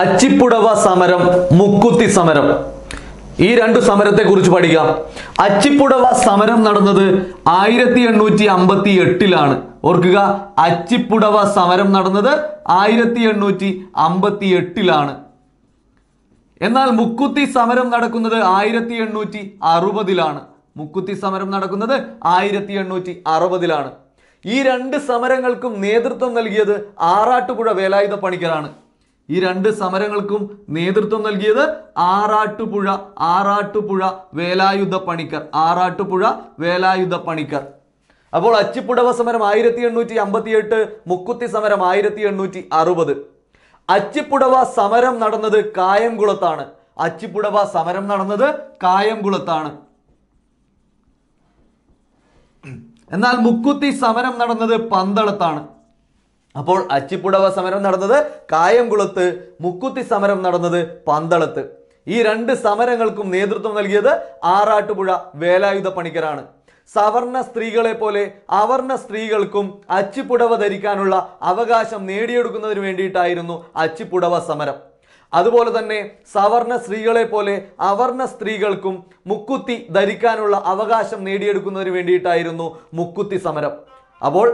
അച്ചിപ്പുടവ സമരം മുക്കുത്തി സമരം. ഈ രണ്ട് സമരത്തെ കുറിച്ച് പഠിക്കാം. അച്ചിപ്പുടവ സമരം നടന്നത് ആയിരത്തി എണ്ണൂറ്റി അമ്പത്തി എട്ടിലാണ് ഓർക്കുക അച്ചിപ്പുടവ സമരം നടന്നത് ആയിരത്തി എണ്ണൂറ്റി അമ്പത്തി എട്ടിലാണ് എന്നാൽ മുക്കുത്തി സമരം നടക്കുന്നത് ആയിരത്തി എണ്ണൂറ്റി അറുപതിലാണ് മുക്കുത്തി സമരം നടക്കുന്നത് ആയിരത്തി എണ്ണൂറ്റി അറുപതിലാണ് ഈ രണ്ട് സമരങ്ങൾക്കും നേതൃത്വം നൽകിയത് ആറാട്ടുപുഴ വേലായുധ പണിക്കരാണ്. ഈ രണ്ട് സമരങ്ങൾക്കും നേതൃത്വം നൽകിയത് ആറാട്ടുപുഴ ആറാട്ടുപുഴ വേലായുധ പണിക്കർ ആറാട്ടുപുഴ വേലായുധ പണിക്കർ. അപ്പോൾ അച്ചിപ്പുടവ സമരം ആയിരത്തി എണ്ണൂറ്റി അമ്പത്തി എട്ട് മുക്കുത്തി സമരം ആയിരത്തി എണ്ണൂറ്റി അറുപത് അച്ചിപ്പുടവ സമരം നടന്നത് കായംകുളത്താണ്. അച്ചിപ്പുടവ സമരം നടന്നത് കായംകുളത്താണ്. എന്നാൽ മുക്കുത്തി സമരം നടന്നത് പന്തളത്താണ്. അപ്പോൾ അച്ചിപ്പുടവ സമരം നടന്നത് കായംകുളത്ത് മുക്കുത്തി സമരം നടന്നത് പന്തളത്ത്. ഈ രണ്ട് സമരങ്ങൾക്കും നേതൃത്വം നൽകിയത് ആറാട്ടുപുഴ വേലായുധ പണിക്കരാണ്. സവർണ സ്ത്രീകളെ പോലെ അവർണ സ്ത്രീകൾക്കും അച്ചിപ്പുടവ ധരിക്കാനുള്ള അവകാശം നേടിയെടുക്കുന്നതിന് വേണ്ടിയിട്ടായിരുന്നു അച്ചിപ്പുടവ സമരം. അതുപോലെ തന്നെ സവർണ സ്ത്രീകളെ പോലെ അവർണ സ്ത്രീകൾക്കും മുക്കുത്തി ധരിക്കാനുള്ള അവകാശം നേടിയെടുക്കുന്നതിന് വേണ്ടിയിട്ടായിരുന്നു മുക്കുത്തി സമരം. അപ്പോൾ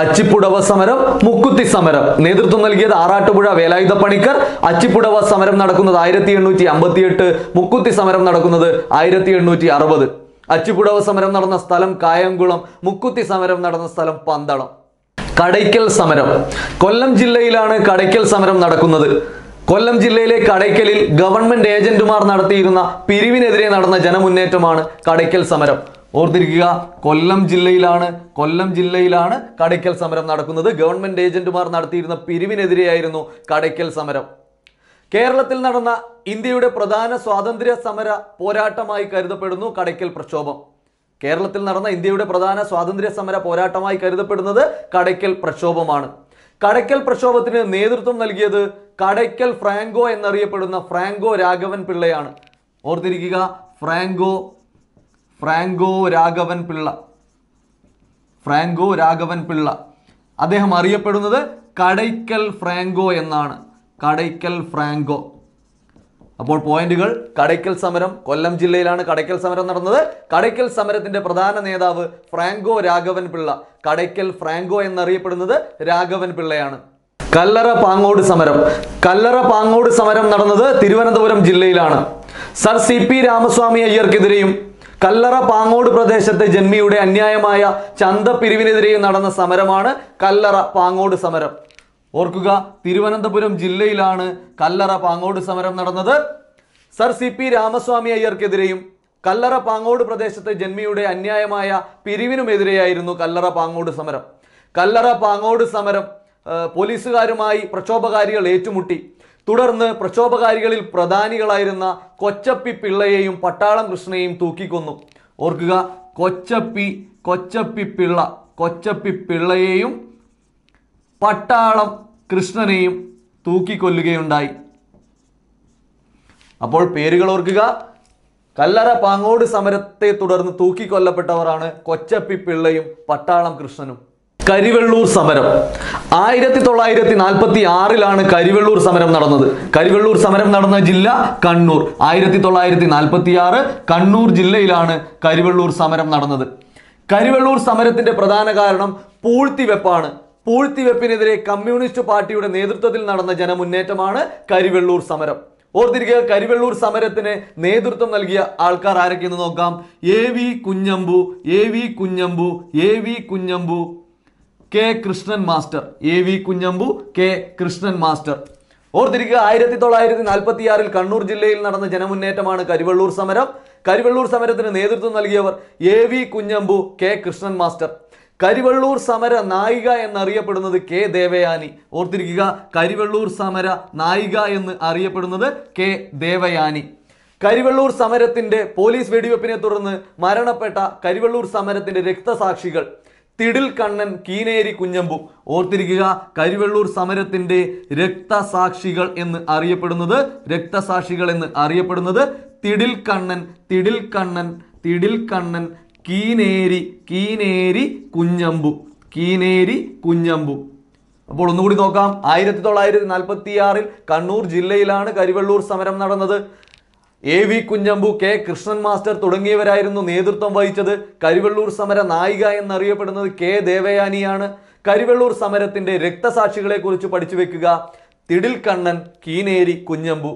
അച്ചിപ്പുടവ സമരം മുക്കുത്തി സമരം. നേതൃത്വം നൽകിയത് ആറാട്ടുപുഴ വേലായുധ പണിക്കർ അച്ചിപ്പുടവ സമരം നടക്കുന്നത് ആയിരത്തി എണ്ണൂറ്റി അമ്പത്തി എട്ട് മുക്കുത്തി സമരം നടക്കുന്നത് ആയിരത്തി എണ്ണൂറ്റി അറുപത് അച്ചിപ്പുടവ സമരം നടന്ന സ്ഥലം കായംകുളം. മുക്കുത്തി സമരം നടന്ന സ്ഥലം പന്തളം. കടയ്ക്കൽ സമരം. കൊല്ലം ജില്ലയിലാണ് കടയ്ക്കൽ സമരം നടക്കുന്നത്. കൊല്ലം ജില്ലയിലെ കടയ്ക്കലിൽ ഗവൺമെന്റ് ഏജന്റുമാർ നടത്തിയിരുന്ന പിരിവിനെതിരെ നടന്ന ജനമുന്നേറ്റമാണ് കടയ്ക്കൽ സമരം. ഓർത്തിരിക്കുക കൊല്ലം ജില്ലയിലാണ് കൊല്ലം ജില്ലയിലാണ് കടയ്ക്കൽ സമരം നടക്കുന്നത്. ഗവൺമെന്റ് ഏജന്റുമാർ നടത്തിയിരുന്ന പിരിവിനെതിരെയായിരുന്നു കടയ്ക്കൽ സമരം. കേരളത്തിൽ നടന്ന ഇന്ത്യയുടെ പ്രധാന സ്വാതന്ത്ര്യ സമര പോരാട്ടമായി കരുതപ്പെടുന്നു കടയ്ക്കൽ പ്രക്ഷോഭം. കേരളത്തിൽ നടന്ന ഇന്ത്യയുടെ പ്രധാന സ്വാതന്ത്ര്യ സമര പോരാട്ടമായി കരുതപ്പെടുന്നത് കടയ്ക്കൽ പ്രക്ഷോഭമാണ്. കടയ്ക്കൽ പ്രക്ഷോഭത്തിന് നേതൃത്വം നൽകിയത് കടയ്ക്കൽ ഫ്രാങ്കോ എന്നറിയപ്പെടുന്ന ഫ്രാങ്കോ രാഘവൻ പിള്ളയാണ്. ഓർത്തിരിക്കുക Franco Franco Raghavan Pillai. Franco Raghavan Pillai. അദ്ദേഹം അറിയപ്പെടുന്നത് കടയ്ക്കൽ ഫ്രാങ്കോ എന്നാണ്. കടയ്ക്കൽ ഫ്രാങ്കോ. അപ്പോൾ പോയിന്റുകൾ കടയ്ക്കൽ സമരം കൊല്ലം ജില്ലയിലാണ് കടയ്ക്കൽ സമരം നടന്നത്. കടയ്ക്കൽ സമരത്തിന്റെ പ്രധാന നേതാവ് ഫ്രാങ്കോ രാഘവൻ പിള്ള. കടയ്ക്കൽ ഫ്രാങ്കോ എന്നറിയപ്പെടുന്നത് രാഘവൻ പിള്ളയാണ്. കല്ലറ പാങ്ങോട് സമരം. കല്ലറ പാങ്ങോട് സമരം നടന്നത് തിരുവനന്തപുരം ജില്ലയിലാണ്. സർ സി പി രാമസ്വാമി അയ്യർക്കെതിരെയും കല്ലറ പാങ്ങോട് പ്രദേശത്തെ ജന്മിയുടെ അന്യായമായ ചന്തപ്പിരിവിനെതിരെയും നടന്ന സമരമാണ് കല്ലറ പാങ്ങോട് സമരം. ഓർക്കുക തിരുവനന്തപുരം ജില്ലയിലാണ് കല്ലറ പാങ്ങോട് സമരം നടന്നത്. സർ സി പി രാമസ്വാമി അയ്യർക്കെതിരെയും കല്ലറ പാങ്ങോട് പ്രദേശത്തെ ജന്മിയുടെ അന്യായമായ പിരിവിനുമെതിരെയായിരുന്നു കല്ലറ പാങ്ങോട് സമരം. കല്ലറ പാങ്ങോട് സമരം പോലീസുകാരുമായി പ്രക്ഷോഭകാരികൾ ഏറ്റുമുട്ടി. തുടർന്ന് പ്രക്ഷോഭകാരികളിൽ പ്രധാനികളായിരുന്ന കൊച്ചപ്പി പിള്ളയെയും പട്ടാളം കൃഷ്ണയെയും തൂക്കിക്കൊന്നു. ഓർക്കുക കൊച്ചപ്പി കൊച്ചപ്പി പിള്ള കൊച്ചപ്പി പിള്ളയെയും പട്ടാളം കൃഷ്ണനെയും തൂക്കിക്കൊല്ലുകയുണ്ടായി. അപ്പോൾ പേരുകൾ ഓർക്കുക. കല്ലറ പാങ്ങോട് സമരത്തെ തുടർന്ന് തൂക്കിക്കൊല്ലപ്പെട്ടവരാണ് കൊച്ചപ്പി പിള്ളയും പട്ടാളം കൃഷ്ണനും. കരിവെള്ളൂർ സമരം. ആയിരത്തി തൊള്ളായിരത്തി നാൽപ്പത്തി ആറിലാണ് കരിവെള്ളൂർ സമരം നടന്നത്. കരിവെള്ളൂർ സമരം നടന്ന ജില്ല കണ്ണൂർ. ആയിരത്തി തൊള്ളായിരത്തി നാൽപ്പത്തി ആറ് കണ്ണൂർ ജില്ലയിലാണ് കരിവെള്ളൂർ സമരം നടന്നത്. കരിവെള്ളൂർ സമരത്തിന്റെ പ്രധാന കാരണം പൂഴ്ത്തിവെപ്പാണ്. പൂഴ്ത്തിവെപ്പിനെതിരെ കമ്മ്യൂണിസ്റ്റ് പാർട്ടിയുടെ നേതൃത്വത്തിൽ നടന്ന ജനമുന്നേറ്റമാണ് കരിവെള്ളൂർ സമരം. ഓർത്തിരിക്കുക കരിവെള്ളൂർ സമരത്തിന് നേതൃത്വം നൽകിയ ആൾക്കാർ ആരൊക്കെയെന്ന് നോക്കാം. A V Kunhambu A V Kunhambu A V Kunhambu. K Krishnan master A V Kunhambu K Krishnan master. ഓർത്തിരിക്കുക ആയിരത്തി തൊള്ളായിരത്തി നാൽപ്പത്തിയാറിൽ കണ്ണൂർ ജില്ലയിൽ നടന്ന ജനമുന്നേറ്റമാണ് കരിവള്ളൂർ സമരം. കരിവള്ളൂർ സമരത്തിന് നേതൃത്വം നൽകിയവർ A V Kunhambu K Krishnan master. Karivellur സമര നായിക എന്നറിയപ്പെടുന്നത് കെ ദേവയാനി. ഓർത്തിരിക്കുക കരിവള്ളൂർ സമര നായിക എന്ന് അറിയപ്പെടുന്നത് കെ ദേവയാനി. കരിവള്ളൂർ സമരത്തിന്റെ പോലീസ് വെടിവെപ്പിനെ തുടർന്ന് മരണപ്പെട്ട കരിവള്ളൂർ സമരത്തിന്റെ രക്തസാക്ഷികൾ. തിടിൽ കണ്ണൻ കീനേരി കുഞ്ഞമ്പു. ഓർത്തിരിക്കുക കരിവെള്ളൂർ സമരത്തിന്റെ രക്തസാക്ഷികൾ എന്ന് അറിയപ്പെടുന്നത് രക്തസാക്ഷികൾ എന്ന് അറിയപ്പെടുന്നത് തിടിൽ കണ്ണൻ തിടിൽ കണ്ണൻ തിടിൽ കണ്ണൻ കീനേരി കീനേരി കുഞ്ഞമ്പു കീനേരി കുഞ്ഞമ്പു. അപ്പോൾ ഒന്നുകൂടി നോക്കാം. ആയിരത്തി തൊള്ളായിരത്തി നാൽപ്പത്തി ആറിൽ കണ്ണൂർ ജില്ലയിലാണ് കരിവെള്ളൂർ സമരം നടന്നത്. A V Kunhambu K Krishnan master തുടങ്ങിയവരായിരുന്നു നേതൃത്വം വഹിച്ചത്. കരിവെള്ളൂർ സമര നായിക എന്നറിയപ്പെടുന്നത് കെ ദേവയാനിയാണ്. കരിവെള്ളൂർ സമരത്തിന്റെ രക്തസാക്ഷികളെ കുറിച്ച് പഠിച്ചു വെക്കുക. തിടിൽ കണ്ണൻ കീനേരി കുഞ്ഞമ്പു.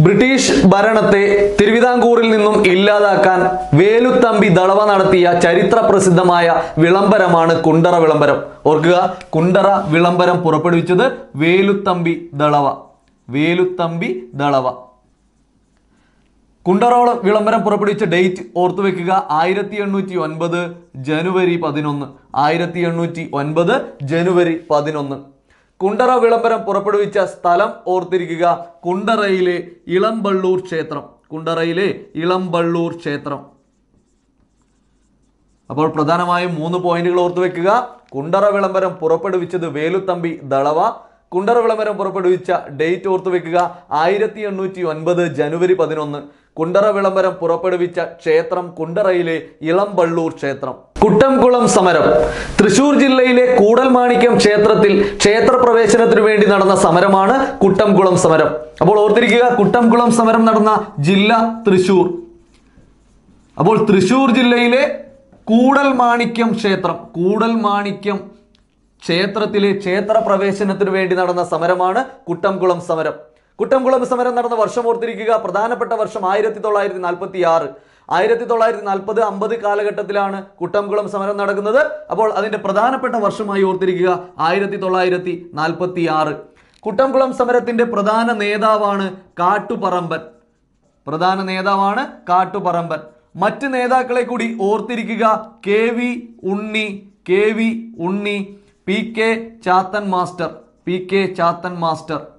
ബ്രിട്ടീഷ് ഭരണത്തെ തിരുവിതാംകൂറിൽ നിന്നും ഇല്ലാതാക്കാൻ വേലുത്തമ്പി ദളവ നടത്തിയ ചരിത്ര പ്രസിദ്ധമായ വിളംബരമാണ് കുണ്ടറ വിളംബരം. ഓർക്കുക കുണ്ടറ വിളംബരം പുറപ്പെടുവിച്ചത് വേലുത്തമ്പി ദളവ. വേലുത്തമ്പി ദളവ. കുണ്ടറോള വിളംബരം പുറപ്പെടുവിച്ച ഡേറ്റ് ഓർത്തു വെക്കുക ആയിരത്തി എണ്ണൂറ്റി ഒൻപത് ജനുവരി പതിനൊന്ന്. ആയിരത്തി എണ്ണൂറ്റി ഒൻപത് ജനുവരി പതിനൊന്ന്. കുണ്ടറ വിളംബരം പുറപ്പെടുവിച്ച സ്ഥലം ഓർത്തിരിക്കുക. കുണ്ടറയിലെ ഇളംബള്ളൂർ ക്ഷേത്രം. കുണ്ടറയിലെ ഇളംബള്ളൂർ ക്ഷേത്രം. അപ്പോൾ പ്രധാനമായും മൂന്ന് പോയിന്റുകൾ ഓർത്തു വെക്കുക കുണ്ടറ വിളംബരം പുറപ്പെടുവിച്ചത് വേലുത്തമ്പി ദളവ. കുണ്ടറ വിളംബരം പുറപ്പെടുവിച്ച ഡേറ്റ് ഓർത്തു വെക്കുക ആയിരത്തി എണ്ണൂറ്റി ഒൻപത് ജനുവരി പതിനൊന്ന്. കുണ്ടറ വിളംബരം പുറപ്പെടുവിച്ച ക്ഷേത്രം കുണ്ടറയിലെ ഇളംബള്ളൂർ ക്ഷേത്രം. കുട്ടംകുളം സമരം. തൃശൂർ ജില്ലയിലെ കൂടൽമാണിക്യം ക്ഷേത്രത്തിൽ ക്ഷേത്രപ്രവേശനത്തിനു വേണ്ടി നടന്ന സമരമാണ് കുട്ടംകുളം സമരം. അപ്പോൾ ഓർത്തിരിക്കുക കുട്ടംകുളം സമരം നടന്ന ജില്ല തൃശൂർ. അപ്പോൾ തൃശൂർ ജില്ലയിലെ കൂടൽമാണിക്യം ക്ഷേത്രം കൂടൽമാണിക്യം ക്ഷേത്രത്തിലെ ക്ഷേത്രപ്രവേശനത്തിനു വേണ്ടി നടന്ന സമരമാണ് കുട്ടംകുളം സമരം. കുട്ടംകുളം സമരം നടന്ന വർഷം ഓർത്തിരിക്കുക. പ്രധാനപ്പെട്ട വർഷം ആയിരത്തി തൊള്ളായിരത്തി നാൽപ്പത്തി ആറ് ആയിരത്തി തൊള്ളായിരത്തി നാൽപ്പത് അമ്പത് കാലഘട്ടത്തിലാണ് കുട്ടംകുളം സമരം നടക്കുന്നത്. അപ്പോൾ അതിന്റെ പ്രധാനപ്പെട്ട വർഷമായി ഓർത്തിരിക്കുക. ആയിരത്തി തൊള്ളായിരത്തി നാൽപ്പത്തി ആറ് കുട്ടംകുളം സമരത്തിന്റെ പ്രധാന നേതാവാണ് കാട്ടുപറമ്പൻ. പ്രധാന നേതാവാണ് കാട്ടുപറമ്പൻ. മറ്റ് നേതാക്കളെ കൂടി ഓർത്തിരിക്കുക. K V Unni K V Unni P K Chathan master P K Chathan master.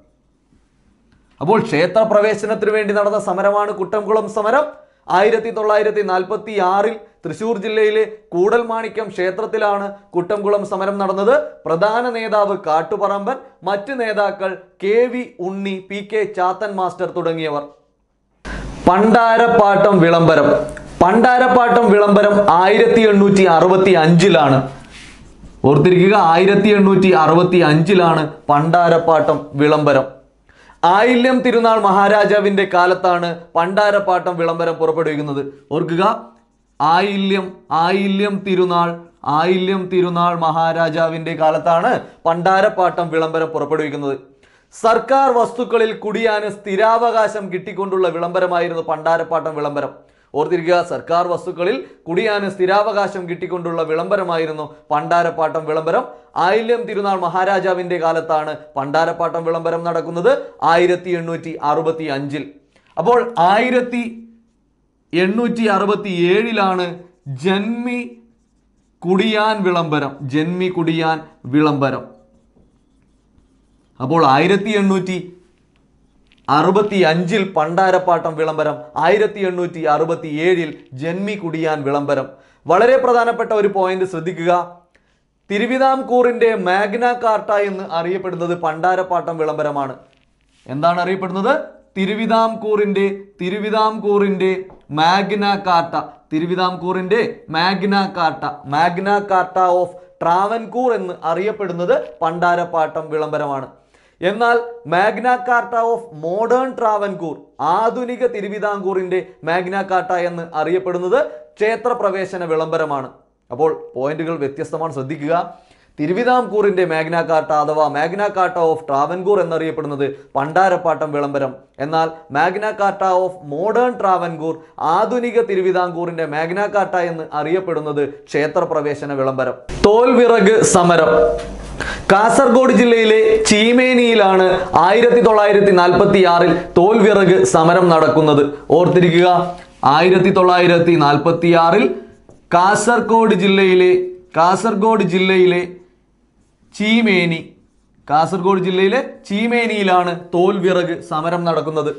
അപ്പോൾ ക്ഷേത്ര പ്രവേശനത്തിന് വേണ്ടി നടന്ന സമരമാണ് കുട്ടംകുളം സമരം. ആയിരത്തി തൊള്ളായിരത്തി നാൽപ്പത്തി ആറിൽ തൃശൂർ ജില്ലയിലെ കൂടൽമാണിക്യം ക്ഷേത്രത്തിലാണ് കുട്ടംകുളം സമരം നടന്നത്. പ്രധാന നേതാവ് കാട്ടുപറമ്പൻ മറ്റ് നേതാക്കൾ K V Unni P K Chathan master തുടങ്ങിയവർ. പണ്ടാരപ്പാട്ടം വിളംബരം. പണ്ടാരപ്പാട്ടം വിളംബരം ആയിരത്തി എണ്ണൂറ്റി അറുപത്തി അഞ്ചിലാണ് ഓർത്തിരിക്കുക ആയിരത്തി എണ്ണൂറ്റി അറുപത്തി അഞ്ചിലാണ് പണ്ടാരപ്പാട്ടം വിളംബരം. ആയില്യം തിരുനാൾ മഹാരാജാവിന്റെ കാലത്താണ് പണ്ടാരപ്പാട്ടം വിളംബരം പുറപ്പെടുവിക്കുന്നത്. ഓർക്കുക ആയില്യം ആയില്യം തിരുനാൾ ആയില്യം തിരുനാൾ മഹാരാജാവിന്റെ കാലത്താണ് പണ്ടാരപ്പാട്ടം വിളംബരം പുറപ്പെടുവിക്കുന്നത്. സർക്കാർ വസ്തുക്കളിൽ കുടിയാന് സ്ഥിരാവകാശം കിട്ടിക്കൊണ്ടുള്ള വിളംബരമായിരുന്നു പണ്ടാരപ്പാട്ടം വിളംബരം. ഓർത്തിരിക്കുക സർക്കാർ വസ്തുക്കളിൽ കുടിയാന് സ്ഥിരാവകാശം കിട്ടിക്കൊണ്ടുള്ള വിളംബരമായിരുന്നു പണ്ടാരപ്പാട്ടം വിളംബരം. ആയില്യം തിരുനാൾ മഹാരാജാവിന്റെ കാലത്താണ് പണ്ടാരപ്പാട്ടം വിളംബരം നടക്കുന്നത് ആയിരത്തി എണ്ണൂറ്റി അറുപത്തി അഞ്ചിൽ അപ്പോൾ ആയിരത്തി എണ്ണൂറ്റി അറുപത്തി ഏഴിലാണ് ജന്മി കുടിയാൻ വിളംബരം ജന്മി കുടിയാൻ വിളംബരം. അപ്പോൾ ആയിരത്തി എണ്ണൂറ്റി അറുപത്തി അഞ്ചിൽ പണ്ടാരപ്പാട്ടം വിളംബരം ആയിരത്തി എണ്ണൂറ്റി അറുപത്തി ഏഴിൽ ജന്മി കുടിയാൻ വിളംബരം. വളരെ പ്രധാനപ്പെട്ട ഒരു പോയിന്റ് ശ്രദ്ധിക്കുക. തിരുവിതാംകൂറിന്റെ മാഗ്ന കാർട്ട എന്ന് അറിയപ്പെടുന്നത് പണ്ടാരപ്പാട്ടം വിളംബരമാണ്. എന്താണ് അറിയപ്പെടുന്നത്? തിരുവിതാംകൂറിന്റെ തിരുവിതാംകൂറിന്റെ മാഗ്ന കാർട്ട തിരുവിതാംകൂറിന്റെ Magna Carta Magna Carta of Travancore എന്ന് അറിയപ്പെടുന്നത് പണ്ടാരപ്പാട്ടം വിളംബരമാണ്. എന്നാൽ Magna Carta of modern Travancore ആധുനിക തിരുവിതാംകൂറിന്റെ മാഗ്ന കാർട്ട എന്ന് അറിയപ്പെടുന്നത് ക്ഷേത്രപ്രവേശന വിളംബരമാണ്. അപ്പോൾ പോയിന്റുകൾ വ്യത്യസ്തമാണ് ശ്രദ്ധിക്കുക. തിരുവിതാംകൂറിന്റെ മാഗ്ന കാർട്ട അഥവാ മാഗ്ന കാർട്ട ഓഫ് ട്രാവൻകൂർ എന്നറിയപ്പെടുന്നത് പണ്ടാരപ്പാട്ടം വിളംബരം. എന്നാൽ Magna Carta of modern Travancore ആധുനിക തിരുവിതാംകൂറിന്റെ മാഗ്ന കാർട്ട എന്ന് അറിയപ്പെടുന്നത് ക്ഷേത്രപ്രവേശന വിളംബരം. തോൽവിറക് സമരം. കാസർഗോഡ് ജില്ലയിലെ ചീമേനിയിലാണ് ആയിരത്തി തൊള്ളായിരത്തി നാൽപ്പത്തി ആറിൽ തോൽവിറക് സമരം നടക്കുന്നത്. ഓർത്തിരിക്കുക ആയിരത്തി തൊള്ളായിരത്തി നാൽപ്പത്തി ആറിൽ കാസർഗോഡ് ജില്ലയിലെ കാസർഗോഡ് ജില്ലയിലെ ചീമേനി കാസർഗോഡ് ജില്ലയിലെ ചീമേനിയിലാണ് തോൽവിറക് സമരം നടക്കുന്നത്.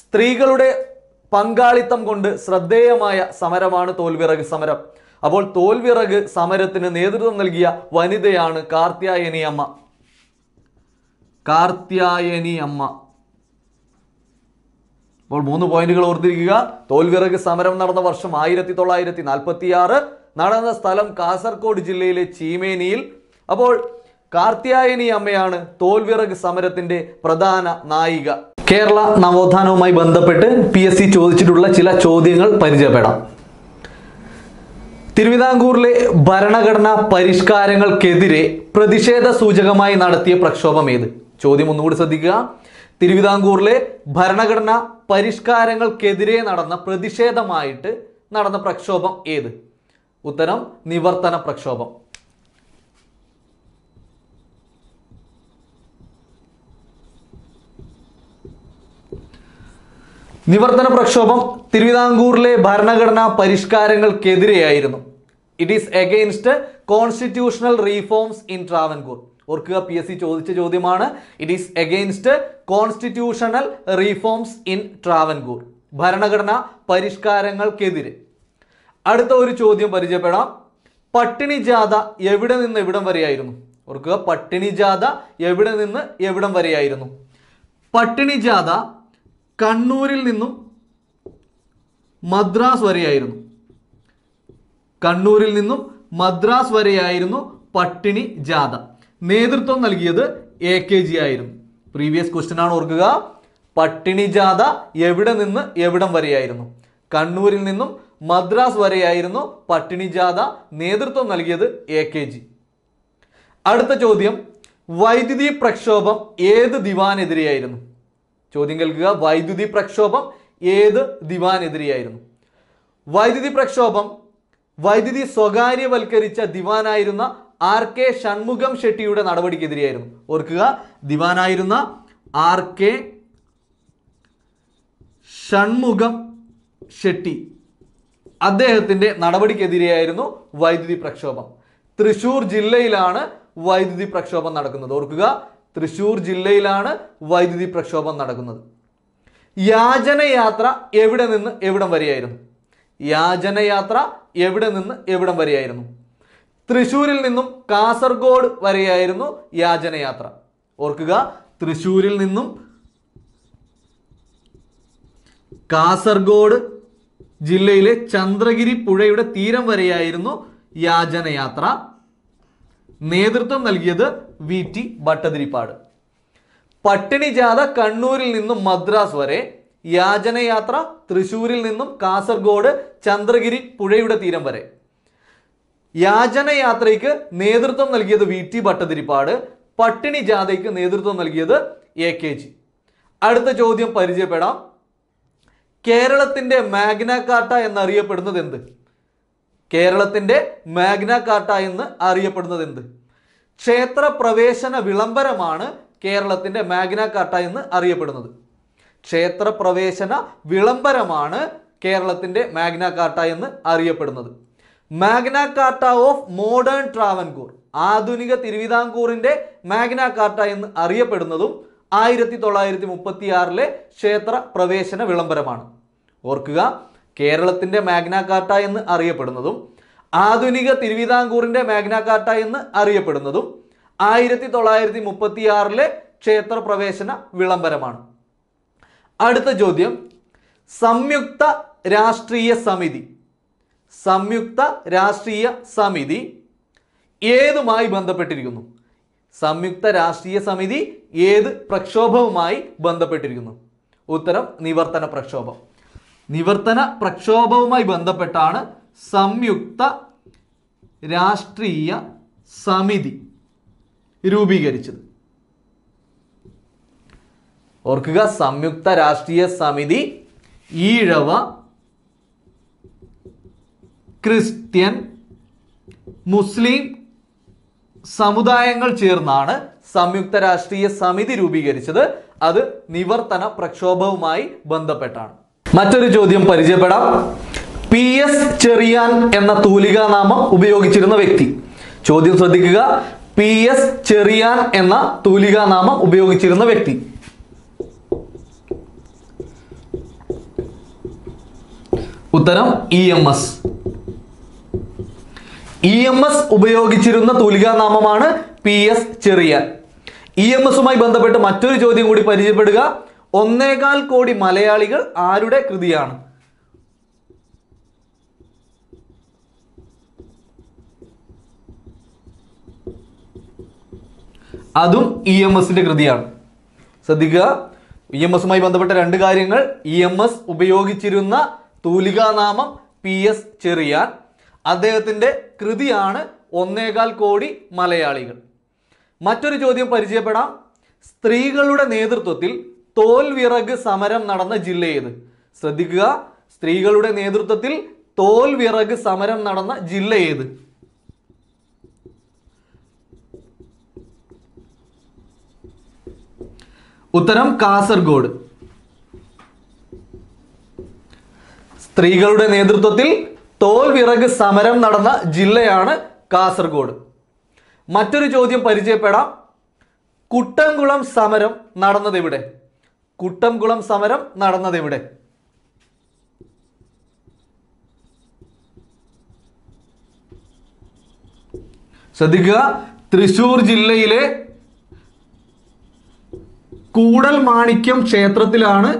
സ്ത്രീകളുടെ പങ്കാളിത്തം കൊണ്ട് ശ്രദ്ധേയമായ സമരമാണ് തോൽവിറക് സമരം. അപ്പോൾ തോൽവിറക് സമരത്തിന് നേതൃത്വം നൽകിയ വനിതയാണ് കാർത്യായനി അമ്മ കാർത്യായനി അമ്മ അപ്പോൾ മൂന്ന് പോയിന്റുകൾ ഓർത്തിരിക്കുക. തോൽവിറക് സമരം നടന്ന വർഷം ആയിരത്തി തൊള്ളായിരത്തി നാൽപ്പത്തി ആറ് നടന്ന സ്ഥലം കാസർഗോഡ് ജില്ലയിലെ ചീമേനിയിൽ. അപ്പോൾ കാർത്യായനി അമ്മയാണ് തോൽവിറക് സമരത്തിന്റെ പ്രധാന നായിക. കേരള നവോത്ഥാനവുമായി ബന്ധപ്പെട്ട് പി ചോദിച്ചിട്ടുള്ള ചില ചോദ്യങ്ങൾ പരിചയപ്പെടാം. തിരുവിതാംകൂറിലെ ഭരണഘടനാ പരിഷ്കാരങ്ങൾക്കെതിരെ പ്രതിഷേധ സൂചകമായി നടത്തിയ പ്രക്ഷോഭം ഏത്? ചോദ്യം ഒന്നുകൂടി ശ്രദ്ധിക്കുക. തിരുവിതാംകൂറിലെ ഭരണഘടനാ പരിഷ്കാരങ്ങൾക്കെതിരെ നടന്ന പ്രതിഷേധമായിട്ട് നടന്ന പ്രക്ഷോഭം ഏത്? ഉത്തരം നിവർത്തന പ്രക്ഷോഭം. നിവർത്തന പ്രക്ഷോഭം തിരുവിതാംകൂറിലെ ഭരണഘടനാ പരിഷ്കാരങ്ങൾക്കെതിരെയായിരുന്നു. It is against constitutional reforms in Travancore ഓർക്കുക പി എസ് സി ചോദിച്ച ചോദ്യമാണ് it is against constitutional reforms in Travancore ഭരണഘടനാ പരിഷ്കാരങ്ങൾക്കെതിരെ. അടുത്ത ഒരു ചോദ്യം പരിചയപ്പെടാം. പട്ടിണി ജാഥ എവിടെ നിന്ന് എവിടം വരെയായിരുന്നു? ഓർക്കുക പട്ടിണി ജാഥ എവിടെ നിന്ന് എവിടം വരെയായിരുന്നു? പട്ടിണി ജാഥ കണ്ണൂരിൽ നിന്നും മദ്രാസ് വരെയായിരുന്നു. കണ്ണൂരിൽ നിന്നും മദ്രാസ് വരെയായിരുന്നു പട്ടിണി ജാഥ. നേതൃത്വം നൽകിയത് എ കെ ജി ആയിരുന്നു. പ്രീവിയസ് ക്വസ്റ്റ്യൻ ആണ് ഓർക്കുക. പട്ടിണി ജാഥ എവിടെ നിന്ന് എവിടം വരെയായിരുന്നു? കണ്ണൂരിൽ നിന്നും മദ്രാസ് വരെയായിരുന്നു പട്ടിണി ജാഥ നേതൃത്വം നൽകിയത് എ കെ ജി. അടുത്ത ചോദ്യം. വൈദ്യുതി പ്രക്ഷോഭം ഏത് ദിവാനെതിരെയായിരുന്നു? ചോദ്യം കേൾക്കുക. വൈദ്യുതി പ്രക്ഷോഭം ഏത് ദിവാനെതിരെയായിരുന്നു? വൈദ്യുതി പ്രക്ഷോഭം വൈദ്യുതി സ്വകാര്യവൽക്കരിച്ച ദിവാനായിരുന്ന ആർ കെ ഷൺമുഖം ഷെട്ടിയുടെ നടപടിക്കെതിരെയായിരുന്നു. ഓർക്കുക ദിവാനായിരുന്ന ആർ കെ ഷൺമുഖം ഷെട്ടി അദ്ദേഹത്തിന്റെ നടപടിക്കെതിരെയായിരുന്നു വൈദ്യുതി പ്രക്ഷോഭം. തൃശൂർ ജില്ലയിലാണ് വൈദ്യുതി പ്രക്ഷോഭം നടക്കുന്നത്. ഓർക്കുക തൃശൂർ ജില്ലയിലാണ് വൈദ്യുതി പ്രക്ഷോഭം നടക്കുന്നത്. യാചനയാത്ര എവിടെ നിന്ന് എവിടം വരെയായിരുന്നു? യാചനയാത്ര എവിടെ നിന്ന് എവിടം വരെയായിരുന്നു? തൃശൂരിൽ നിന്നും കാസർഗോഡ് വരെയായിരുന്നു യാചനയാത്ര. ഓർക്കുക തൃശൂരിൽ നിന്നും കാസർഗോഡ് ജില്ലയിലെ ചന്ദ്രഗിരി പുഴയുടെ തീരം വരെയായിരുന്നു യാചനയാത്ര. നേതൃത്വം നൽകിയത് വി ടി ഭട്ടതിരിപ്പാട്. പട്ടിണി ജാഥ കണ്ണൂരിൽ നിന്നും മദ്രാസ് വരെ യാചനയാത്ര തൃശൂരിൽ നിന്നും കാസർഗോഡ് ചന്ദ്രഗിരി പുഴയുടെ തീരം വരെ. യാചനയാത്രയ്ക്ക് നേതൃത്വം നൽകിയത് വി ടി ഭട്ടതിരിപ്പാട് പട്ടിണി ജാഥയ്ക്ക് നേതൃത്വം നൽകിയത് എ കെ ജി. അടുത്ത ചോദ്യം പരിചയപ്പെടാം. കേരളത്തിന്റെ മാഗ്ന കാർട്ട എന്നറിയപ്പെടുന്നത് എന്ത്? കേരളത്തിന്റെ മാഗ്ന കാർട്ട എന്ന് അറിയപ്പെടുന്നത് എന്ത്? ക്ഷേത്ര പ്രവേശന വിളംബരമാണ് കേരളത്തിന്റെ മാഗ്ന കാർട്ട എന്ന് അറിയപ്പെടുന്നത്. ക്ഷേത്ര പ്രവേശന വിളംബരമാണ് കേരളത്തിന്റെ മാഗ്ന കാർട്ട എന്ന് അറിയപ്പെടുന്നത്. Magna Carta of modern Travancore ആധുനിക തിരുവിതാംകൂറിന്റെ മാഗ്ന കാർട്ട എന്ന് അറിയപ്പെടുന്നതും ആയിരത്തി തൊള്ളായിരത്തി മുപ്പത്തിയാറിലെ ക്ഷേത്ര പ്രവേശന വിളംബരമാണ്. ഓർക്കുക കേരളത്തിന്റെ മാഗ്നാകാർട്ട എന്ന് അറിയപ്പെടുന്നതും ആധുനിക തിരുവിതാംകൂറിന്റെ മാഗ്നാകാർട്ട എന്ന് അറിയപ്പെടുന്നതും ആയിരത്തി തൊള്ളായിരത്തി മുപ്പത്തി ആറിലെ ക്ഷേത്ര പ്രവേശന വിളംബരമാണ്. അടുത്ത ചോദ്യം. സംയുക്ത രാഷ്ട്രീയ സമിതി. സംയുക്ത രാഷ്ട്രീയ സമിതി ഏതുമായി ബന്ധപ്പെട്ടിരിക്കുന്നു? സംയുക്ത രാഷ്ട്രീയ സമിതി ഏത് പ്രക്ഷോഭവുമായി ബന്ധപ്പെട്ടിരിക്കുന്നു? ഉത്തരം നിവർത്തന പ്രക്ഷോഭം. നിവർത്തന പ്രക്ഷോഭവുമായി ബന്ധപ്പെട്ടാണ് സംയുക്ത രാഷ്ട്രീയ സമിതി രൂപീകരിച്ചത്. ഓർക്കുക സംയുക്ത രാഷ്ട്രീയ സമിതി ഈഴവ ക്രിസ്ത്യൻ മുസ്ലിം സമുദായങ്ങൾ ചേർന്നാണ് സംയുക്ത രാഷ്ട്രീയ സമിതി രൂപീകരിച്ചത്. അത് നിവർത്തന പ്രക്ഷോഭവുമായി ബന്ധപ്പെട്ടാണ്. മറ്റൊരു ചോദ്യം പരിചയപ്പെടാം. പി എസ് ചെറിയാൻ എന്ന തൂലികാനാമം ഉപയോഗിച്ചിരുന്ന വ്യക്തി. ചോദ്യം ശ്രദ്ധിക്കുക. പി എസ് ചെറിയാൻ എന്ന തൂലികാനാമം ഉപയോഗിച്ചിരുന്ന വ്യക്തി. ഉത്തരം E M S E M S ഉപയോഗിച്ചിരുന്ന തൂലികാനാമമാണ് P S Cheriyan. E M എസുമായി ബന്ധപ്പെട്ട് മറ്റൊരു ചോദ്യം കൂടി പരിചയപ്പെടുക. ഒന്നേകാൽ കോടി മലയാളികൾ ആരുടെ കൃതിയാണ്? അതും ഇ എം എസിന്റെ കൃതിയാണ്. ശ്രദ്ധിക്കുക ഇ എം എസുമായി ബന്ധപ്പെട്ട രണ്ട് കാര്യങ്ങൾ. ഇ എം എസ് ഉപയോഗിച്ചിരുന്ന തൂലികാനാമം പി എസ് ചെറിയാൻ. അദ്ദേഹത്തിന്റെ കൃതിയാണ് ഒന്നേകാൽ കോടി മലയാളികൾ. മറ്റൊരു ചോദ്യം പരിചയപ്പെടാം. സ്ത്രീകളുടെ നേതൃത്വത്തിൽ തോൽ വിറക് സമരം നടന്ന ജില്ല ഏത്? ശ്രദ്ധിക്കുക. സ്ത്രീകളുടെ നേതൃത്വത്തിൽ തോൽവിറക് സമരം നടന്ന ജില്ല ഏത്? ഉത്തരം കാസർഗോഡ്. സ്ത്രീകളുടെ നേതൃത്വത്തിൽ തോൽവിറക് സമരം നടന്ന ജില്ലയാണ് കാസർഗോഡ്. മറ്റൊരു ചോദ്യം പരിചയപ്പെടാം. കുട്ടംകുളം സമരം നടന്നത് എവിടെ? കുട്ടംകുളം സമരം നടന്നത് എവിടെ? ശ്രദ്ധിക്കുക തൃശൂർ ജില്ലയിലെ കൂടൽ മാണിക്യം ക്ഷേത്രത്തിലാണ്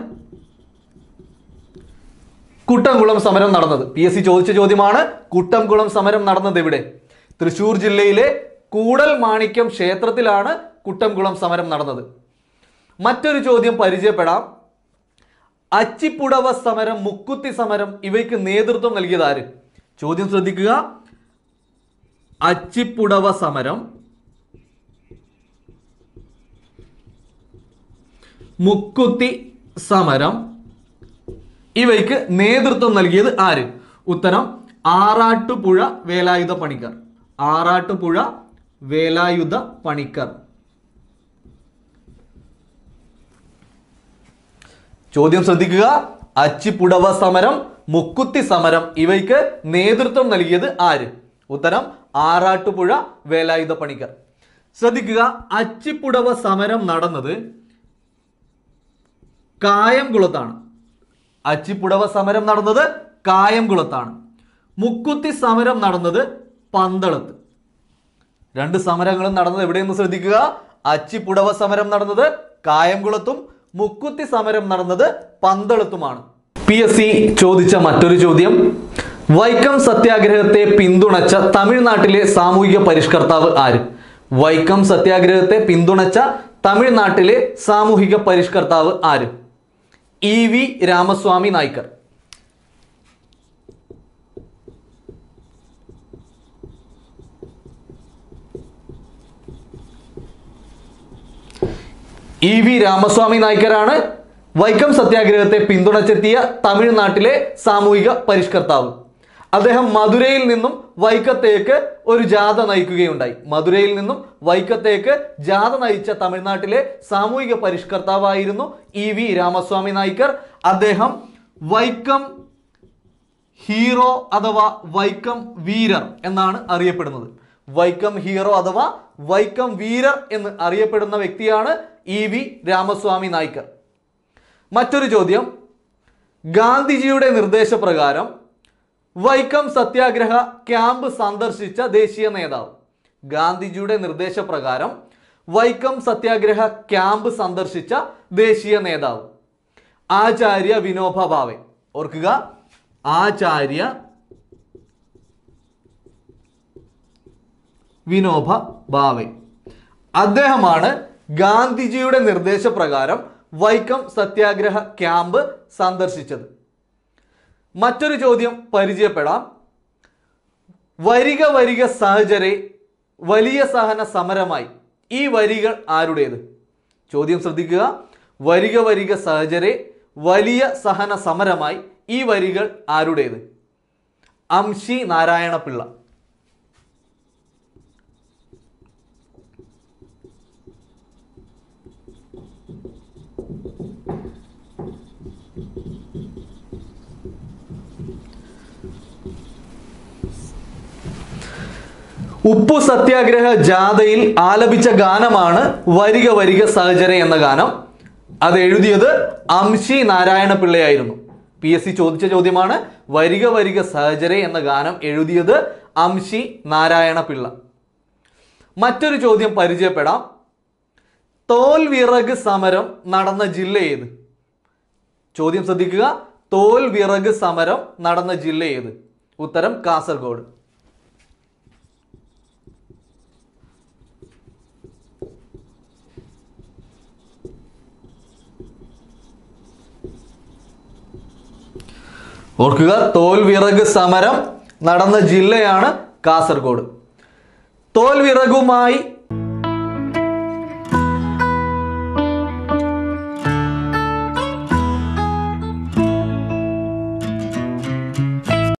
കുട്ടംകുളം സമരം നടന്നത്. പി എസ് സി ചോദിച്ച ചോദ്യമാണ് കുട്ടംകുളം സമരം നടന്നത് എവിടെ? തൃശൂർ ജില്ലയിലെ കൂടൽ മാണിക്യം ക്ഷേത്രത്തിലാണ് കുട്ടംകുളം സമരം നടന്നത്. മറ്റൊരു ചോദ്യം പരിചയപ്പെടാം. അച്ചിപ്പുടവ സമരം മുക്കുത്തി സമരം ഇവയ്ക്ക് നേതൃത്വം നൽകിയത് ആര്? ചോദ്യം ശ്രദ്ധിക്കുക. അച്ചിപ്പുടവ സമരം മുക്കുത്തി സമരം ഇവയ്ക്ക് നേതൃത്വം നൽകിയത് ആര്? ഉത്തരം ആറാട്ടുപുഴ വേലായുധ പണിക്കർ. ആറാട്ടുപുഴ വേലായുധ പണിക്കർ. ചോദ്യം ശ്രദ്ധിക്കുക. അച്ചിപ്പുടവ സമരം മുക്കുത്തി സമരം. ഇവയ്ക്ക് നേതൃത്വം നൽകിയത് ആര്? ഉത്തരം ആറാട്ടുപുഴ വേലായുധ പണിക്കർ ശ്രദ്ധിക്കുക അച്ചിപ്പുടവ സമരം നടന്നത് കായംകുളത്താണ്. അച്ചിപ്പുടവ സമരം നടന്നത് കായംകുളത്താണ്. മുക്കുത്തി സമരം നടന്നത് പന്തളത്ത്. രണ്ട് സമരങ്ങളും നടന്നത് എവിടെയെന്ന് ശ്രദ്ധിക്കുക. അച്ചിപ്പുടവ സമരം നടന്നത് കായംകുളത്തും മുക്കുത്തി സമരം നടന്നത് പന്തളത്തുമാണ്. പി എസ് സി ചോദിച്ച മറ്റൊരു ചോദ്യം. വൈക്കം സത്യാഗ്രഹത്തെ പിന്തുണച്ച തമിഴ്നാട്ടിലെ സാമൂഹിക പരിഷ്കർത്താവ് ആര്? വൈക്കം സത്യാഗ്രഹത്തെ പിന്തുണച്ച തമിഴ്നാട്ടിലെ സാമൂഹിക പരിഷ്കർത്താവ് ആര്? E V Ramaswamy Naicker. E V Ramaswamy നായ്ക്കരാണ്. Vaikom സത്യാഗ്രഹത്തെ പിന്തുണച്ചെത്തിയ തമിഴ്നാട്ടിലെ സാമൂഹിക പരിഷ്കർത്താവ്. അദ്ദേഹം മധുരയിൽ നിന്നും വൈക്കത്തേക്ക് ഒരു ജാഥ നയിക്കുകയുണ്ടായി. മധുരയിൽ നിന്നും വൈക്കത്തേക്ക് ജാഥ നയിച്ച തമിഴ്നാട്ടിലെ സാമൂഹിക പരിഷ്കർത്താവായിരുന്നു ഇ വി രാമസ്വാമി നായ്ക്കർ. അദ്ദേഹം വൈക്കം ഹീറോ അഥവാ വൈക്കം വീരർ എന്നാണ് അറിയപ്പെടുന്നത്. വൈക്കം ഹീറോ അഥവാ വൈക്കം വീരർ എന്ന് അറിയപ്പെടുന്ന വ്യക്തിയാണ് ഇ വി രാമസ്വാമി നായ്ക്കർ മറ്റൊരു ചോദ്യം. ഗാന്ധിജിയുടെ നിർദ്ദേശപ്രകാരം വൈക്കം സത്യാഗ്രഹ ക്യാമ്പ് സന്ദർശിച്ച ദേശീയ നേതാവ്. ഗാന്ധിജിയുടെ നിർദ്ദേശപ്രകാരം വൈക്കം സത്യാഗ്രഹ ക്യാമ്പ് സന്ദർശിച്ച ദേശീയ നേതാവ്. ആചാര്യ വിനോബ ഭാവെ. ഓർക്കുക. ആചാര്യ വിനോബ ഭാവെ. അദ്ദേഹമാണ് ഗാന്ധിജിയുടെ നിർദ്ദേശപ്രകാരം വൈക്കം സത്യാഗ്രഹ ക്യാമ്പ് സന്ദർശിച്ചത്. മറ്റൊരു ചോദ്യം പരിചയപ്പെടാം. വരിക വരിക സഹചരെ വലിയ സഹന സമരമായി. ഈ വരികൾ ആരുടേത്? ചോദ്യം ശ്രദ്ധിക്കുക. വരിക വരിക സഹചരെ വലിയ സഹന സമരമായി ഈ വരികൾ ആരുടേത്? അംശി നാരായണ ഉപ്പു സത്യാഗ്രഹ ജാഥയിൽ ആലപിച്ച ഗാനമാണ് വരിക വരിക സഹചര എന്ന ഗാനം. അത് എഴുതിയത് അംശി നാരായണ പിള്ളയായിരുന്നു പി എസ് സി ചോദിച്ച ചോദ്യമാണ് വരിക വരിക സഹചര എന്ന ഗാനം എഴുതിയത് അംശി നാരായണ പിള്ള മറ്റൊരു ചോദ്യം പരിചയപ്പെടാം. തോൽവിറക് സമരം നടന്ന ജില്ല ഏത്? ചോദ്യം ശ്രദ്ധിക്കുക. തോൽവിറക് സമരം നടന്ന ജില്ല ഏത്? ഉത്തരം കാസർഗോഡ്. ഓർക്കുക തോൽവിറക് സമരം നടന്ന ജില്ലയാണ് കാസർഗോഡ്. തോൽവിറകുമായി